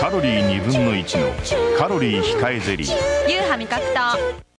カロリー2分の1のカロリー控えゼリー。夕ー味覚糖